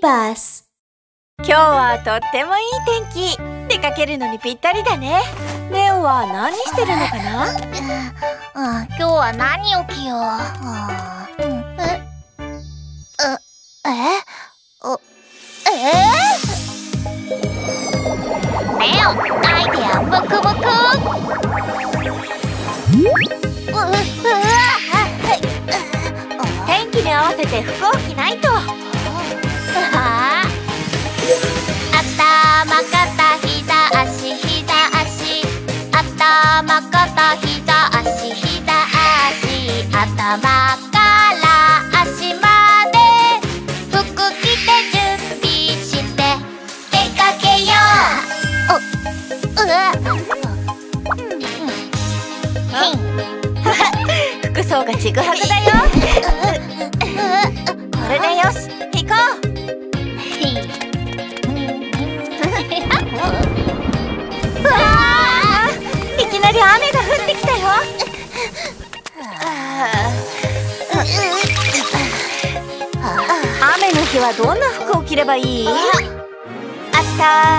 バス。今日はとってもいい天気。出かけるのにぴったりだね。ネオは何してるのかな？うん、今日は何を着よう。うん。え、え、え、お、えネオ、アイデアムクムク。う、うわ、天気に合わせて服を着ないと頭肩膝足膝足頭から足まで服着て準備して出かけようおうわ服装がちぐはぐだよこれでよしいきなり雨が降ってきたよ。雨の日はどんな服を着ればいい？頭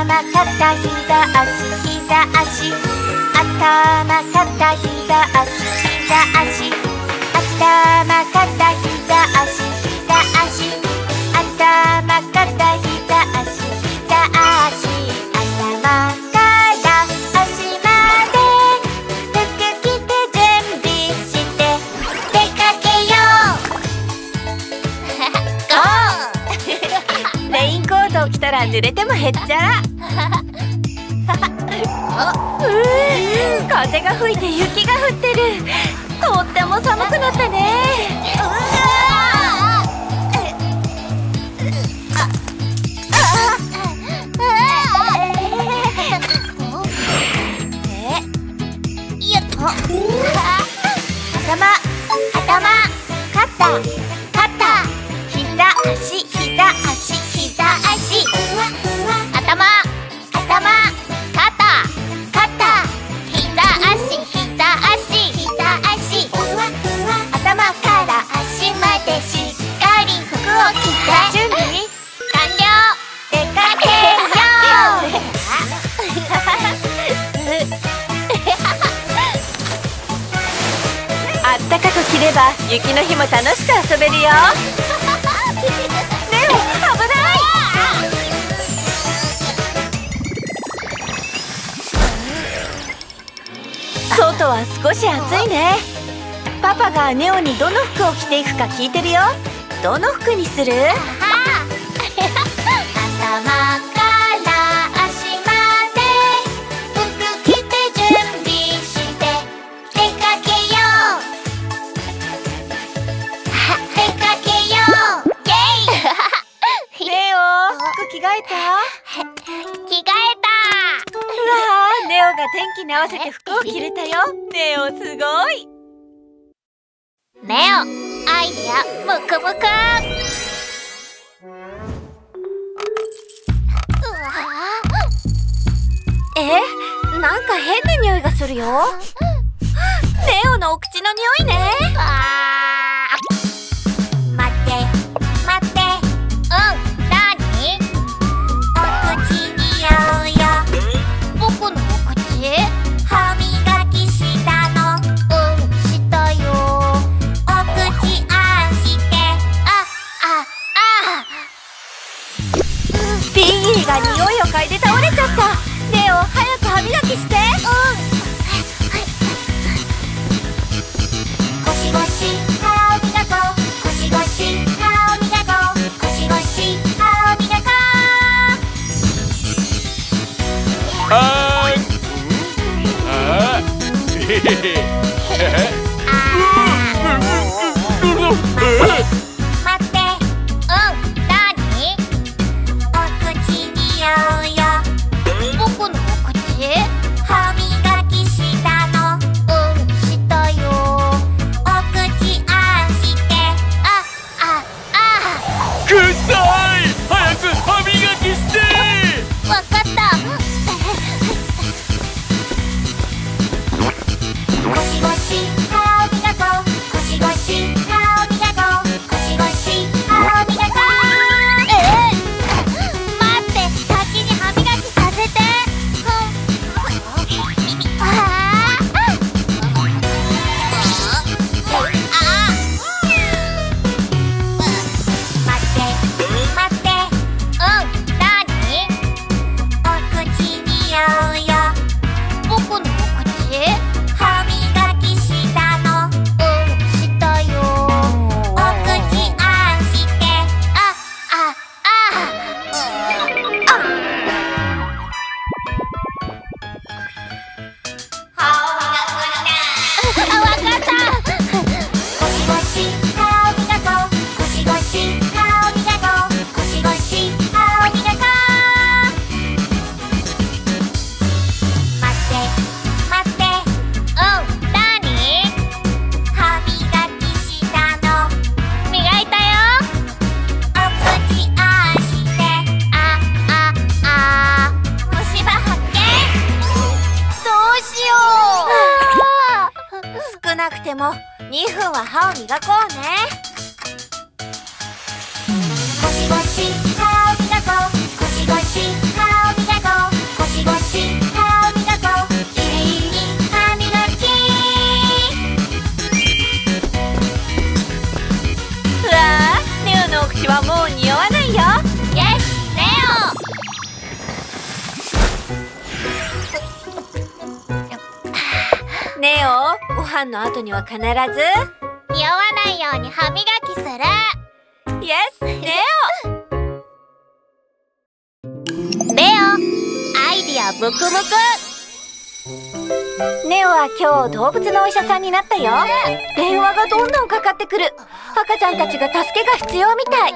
肩膝足膝足。頭肩膝足膝足。頭肩膝足膝足。濡れてもへっちゃら あうー風が吹いて雪が降ってる。とっても寒くなったね。頭頭肩。楽しく遊べるよ。ネオ危ない。外は少し暑いね。パパがネオにどの服を着ていくか聞いてるよ。どの服にする？えなんか変な匂いがするよ。ネオのお口の匂いね。あ待って待って。うん何？お口に合うよ。僕のお口？歯磨きしたの。うんしたよ。お口あんして。あああ。ビギーが匂いを嗅いで倒れちゃった歯磨きして。ゴシゴシ歯を磨こう。ゴシゴシ歯を磨こう。ゴシゴシ歯を磨こうはーい。あー2分は歯を磨こうね。飯の後には必ず。酔わないように歯磨きする。Yes, レオレオ、アイディアムクムクネオは今日動物のお医者さんになったよ。電話がどんどんかかってくる。赤ちゃんたちが助けが必要みたい。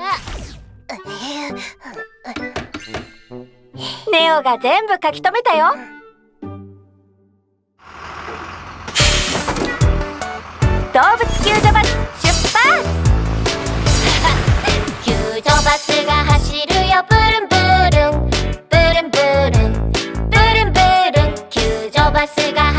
ネオが全部書き留めたよ。動物救助バス出発救助バスが走るよ。ブルンブルン。ブルンブルン。ブルンブルン。救助バスが走るよ。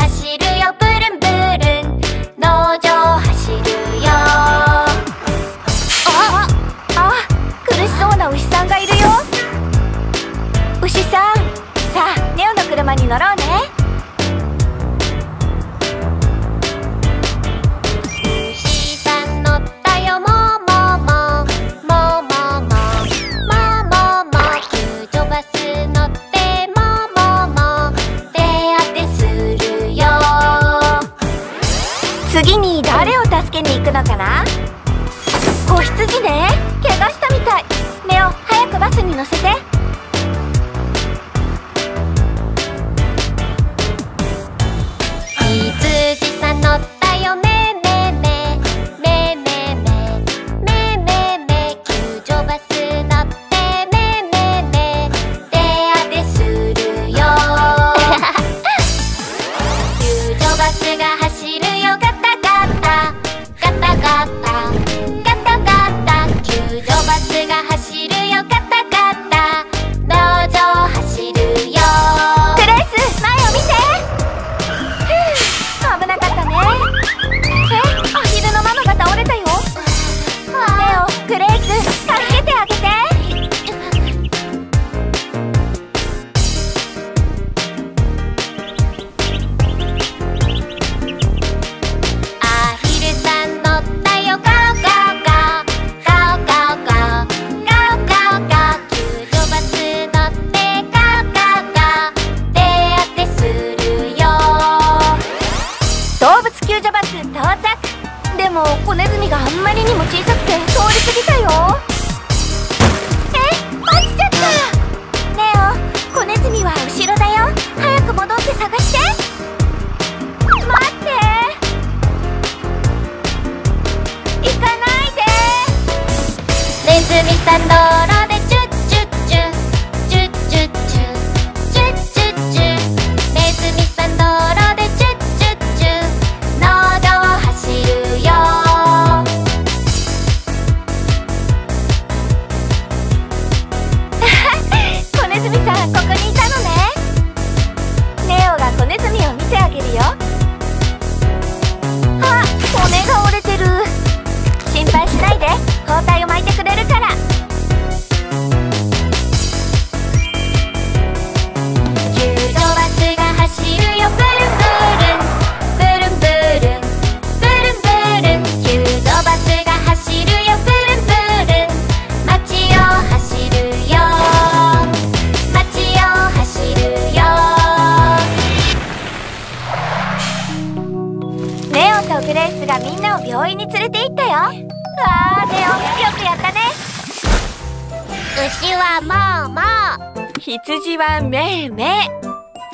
牛はもうもう。羊はめいめい。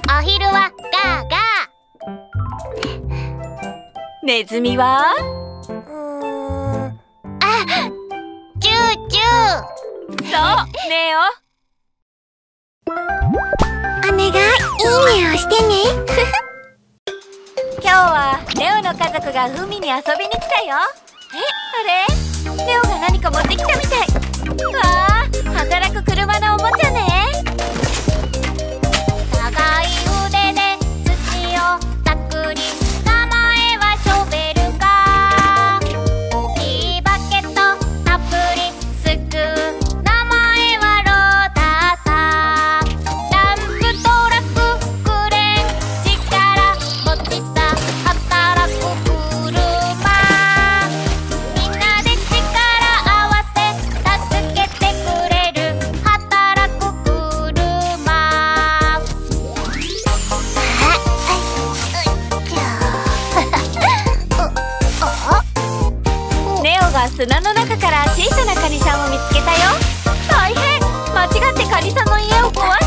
お昼はガーガーネズミは？あチューチュー。そうネオお願い。いいねをしてね。今日はネオの家族が海に遊びに来たよ。えあれ？ネオが何か持ってきたみたい。わあ働く車のおもちゃは砂の中から小さなカニさんを見つけたよ。大変。間違ってカニさんの家を壊し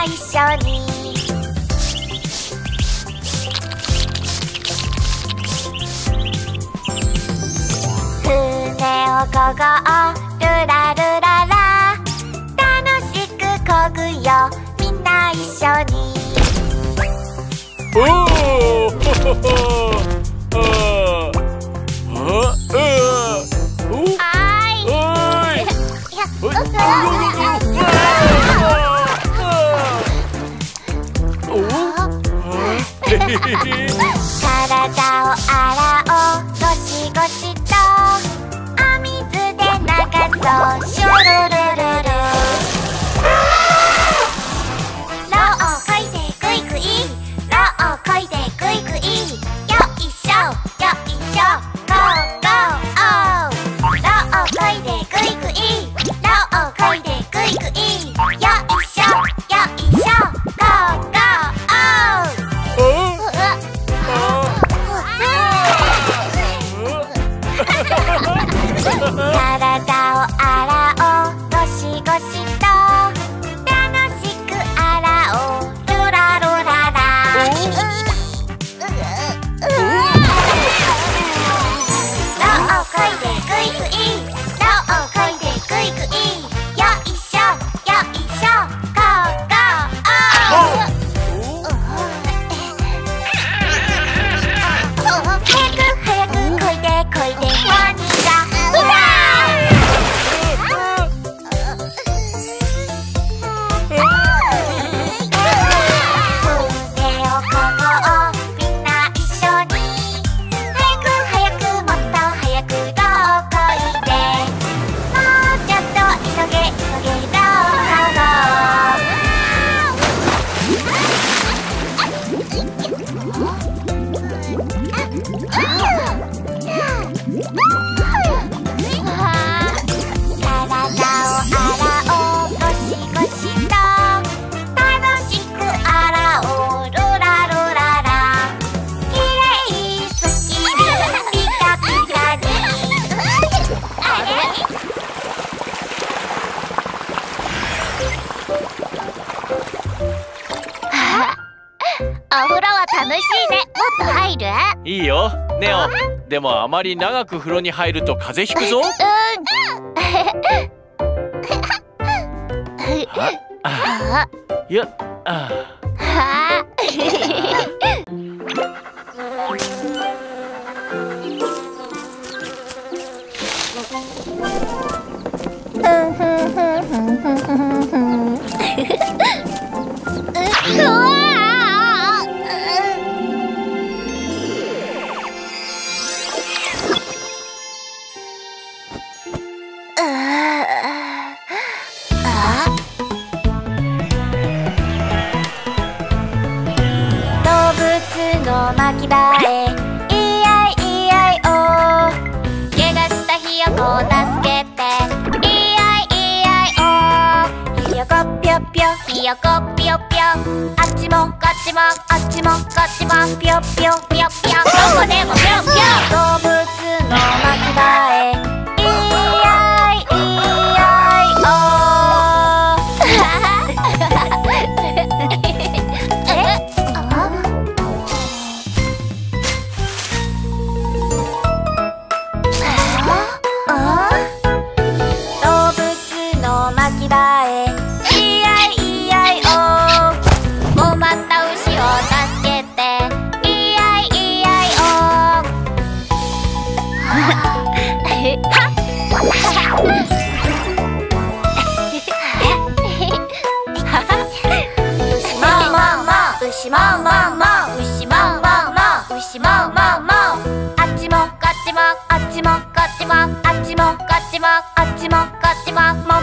みんな一緒に。船をこごルラルララ。楽しくこぐよ。みんな一緒に。おおほ 아! でもあまり長く風呂に入ると風邪ひくぞ。あ あ。いやあ。はの巻き場へいやいやいお怪我したひよこを助けていやいやいひよこぴょぴょんひよこぴょぴよあっちもこっちもあっちもこっちもぴょぴょぴょぴょどこでも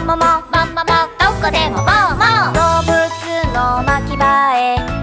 もももももどこでももも動物の巻き場へ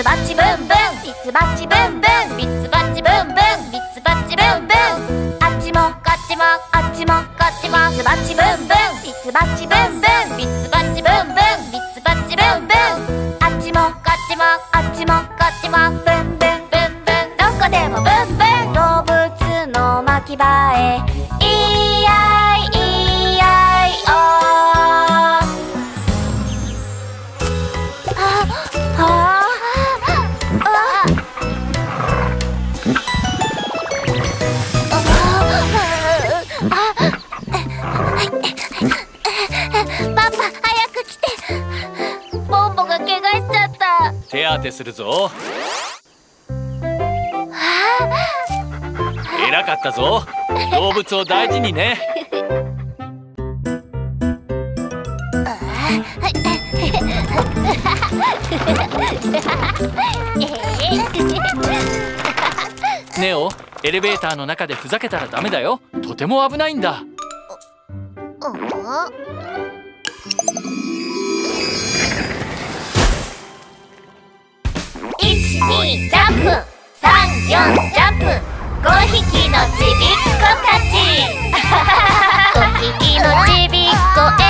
ツバチブンブン。ミツバチブンブン。ミツバチブンブン。ミツバチブンブン。あっちもこっちもあっちもこっちも。ミツバチブンブン。ミツバチブンブン。ミツバチブンブン。ミツバチブンブン。あっちもこっちもあっちもこっちも。ブンブンブンブン。どこでもブンブン。動物の巻き場へ。当てするぞ。偉かったぞ。動物を大事にね。ネオエレベーターの中でふざけたらダメだよ。とても危ないんだジャンプ。3、4ジャンプ。5匹のちびっこたち。5匹のちびっこへ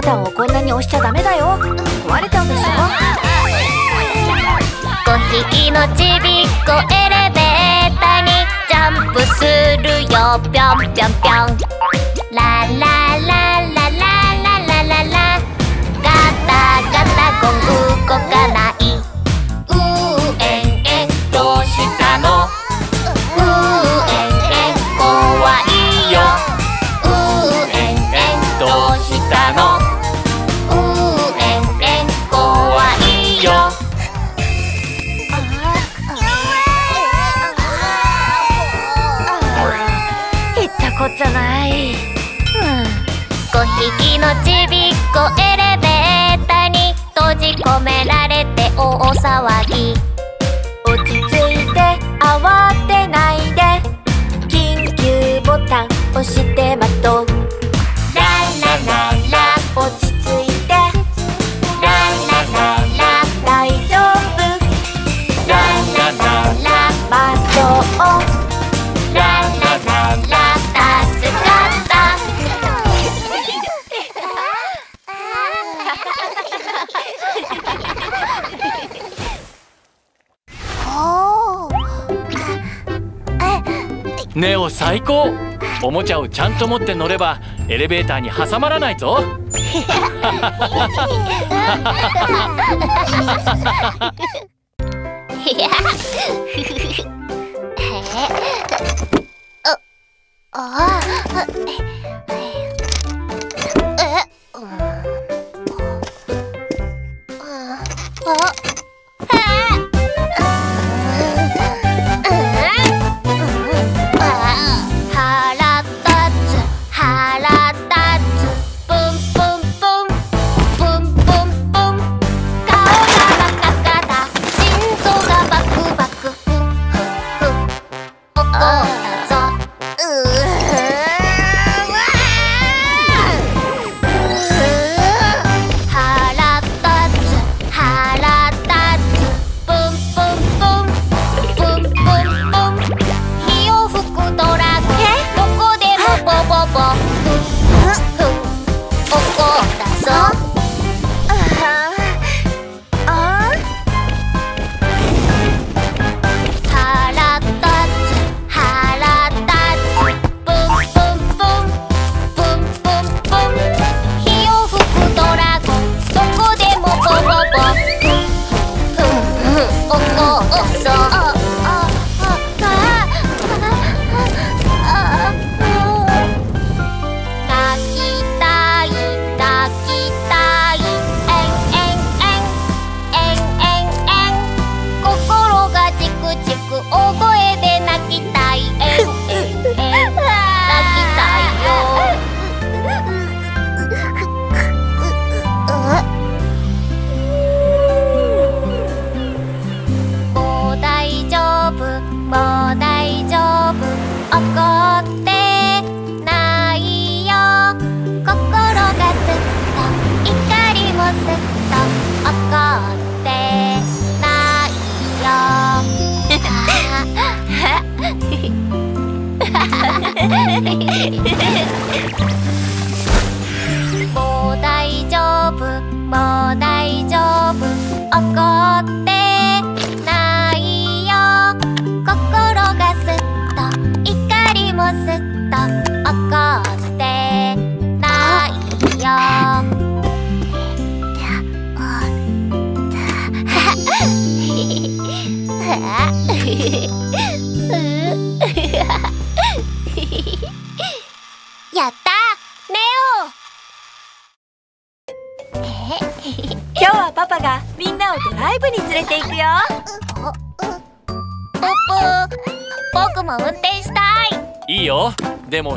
に押しちゃダメだよ。壊れちゃうでしょ？5匹のちびっこエレベーターにジャンプするよ。ぴょんぴょんぴょん。ラララララララララガタガタゴン動かないうーえんえんどうしたのうーゃない5匹のちびっこエレベーターに閉じ込められて大騒ぎ。落ち着いて慌てないで。緊急ボタン押して最高。おもちゃをちゃんと持って乗ればエレベーターに挟まらないぞ。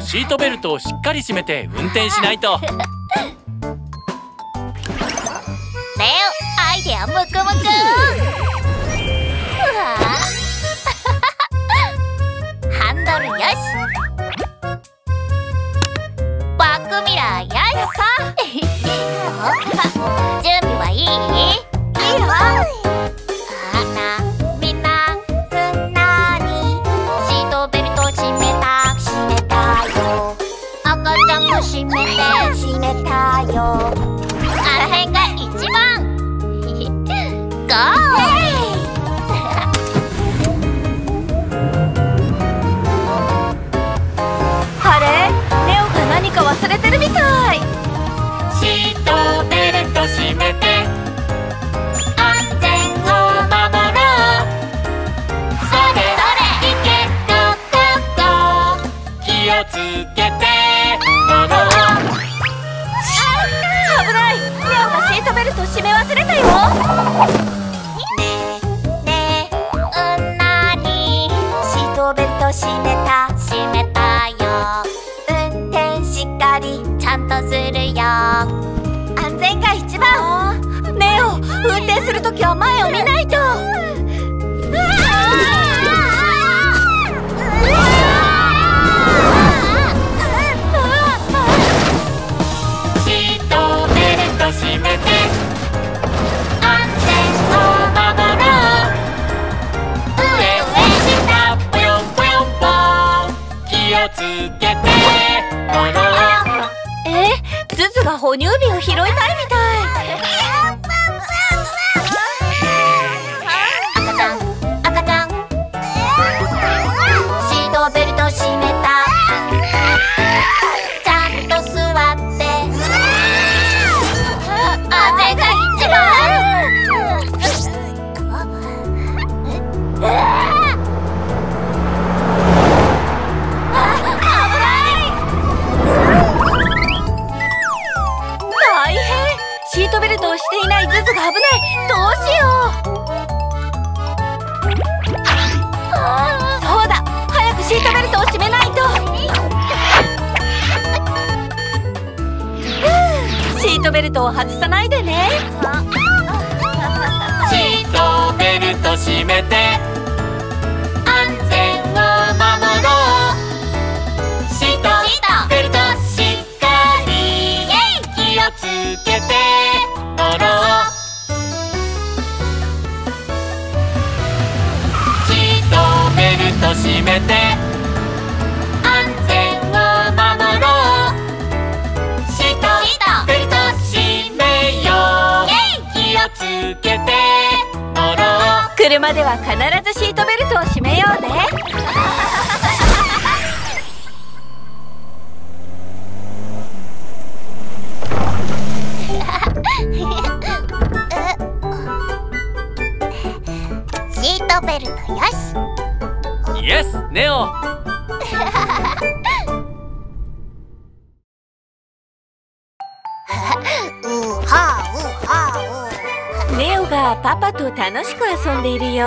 シートベルトをしっかり締めて運転しないと。ネオアイデアムクムクハンドルよしバックミラーよし準備はいい？いいよ。しめて車では必ずシートベルトを締めようね。シートベルトよし。イエスネオパパと楽しく遊んでいるよ。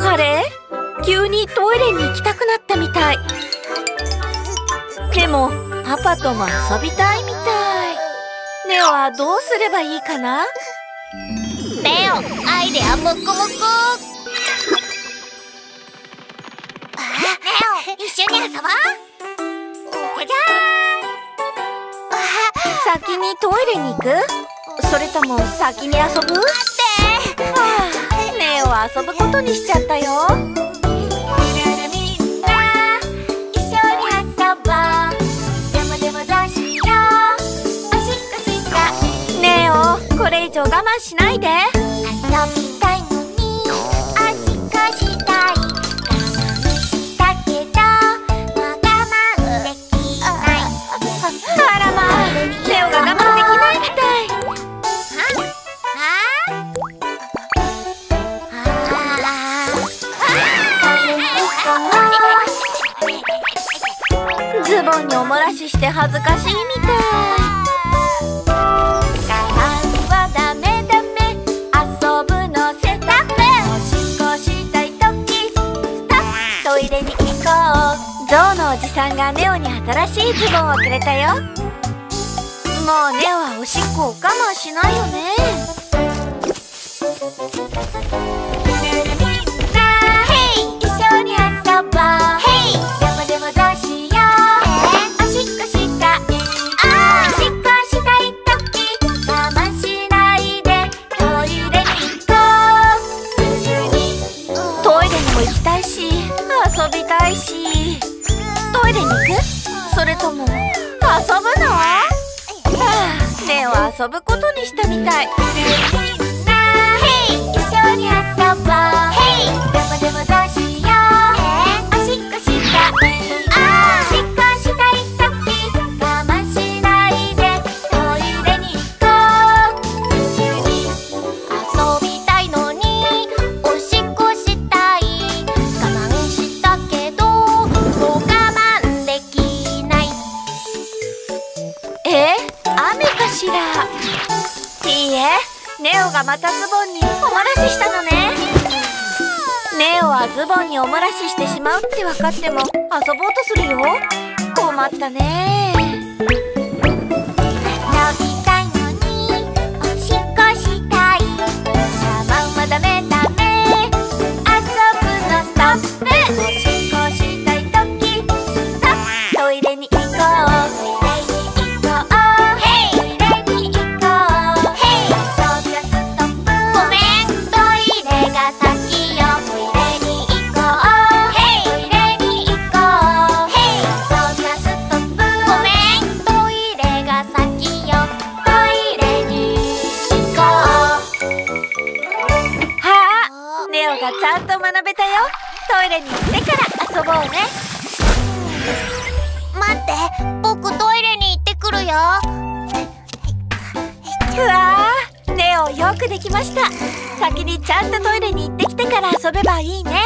あれ？急にトイレに行きたくなったみたい。でもパパとも遊びたいみたい。ネオはどうすればいいかな？うレオアイデアもこもこ。レオ一緒に遊ぼう。じゃじゃ先にトイレに行く？それとも先に遊ぶ？はあネオは遊ぶことにしちゃったよ。これ以上我慢しないで。遊びズボンにお漏らしして恥ずかしいみたいはダメダメ遊ぶのせダメおしっこしたいときストットイレに行こうゾウのおじさんがネオに新しいズボンをくれたよもうネオはおしっこを我慢しないよね一緒に遊ぼうく？それとも遊ぶの？はあネオは遊ぶことにしたみたい。ネオがまたズボンにお漏らししたのね。ネオはズボンにお漏らししてしまうって分かっても遊ぼうとするよ。困ったね。あそびたいのにおしっこダメダメ。遊ぶのストップ。トイレに行ってから遊ぼうね。待って僕トイレに行ってくるよ。うわーネオよくできました。先にちゃんとトイレに行ってきてから遊べばいいね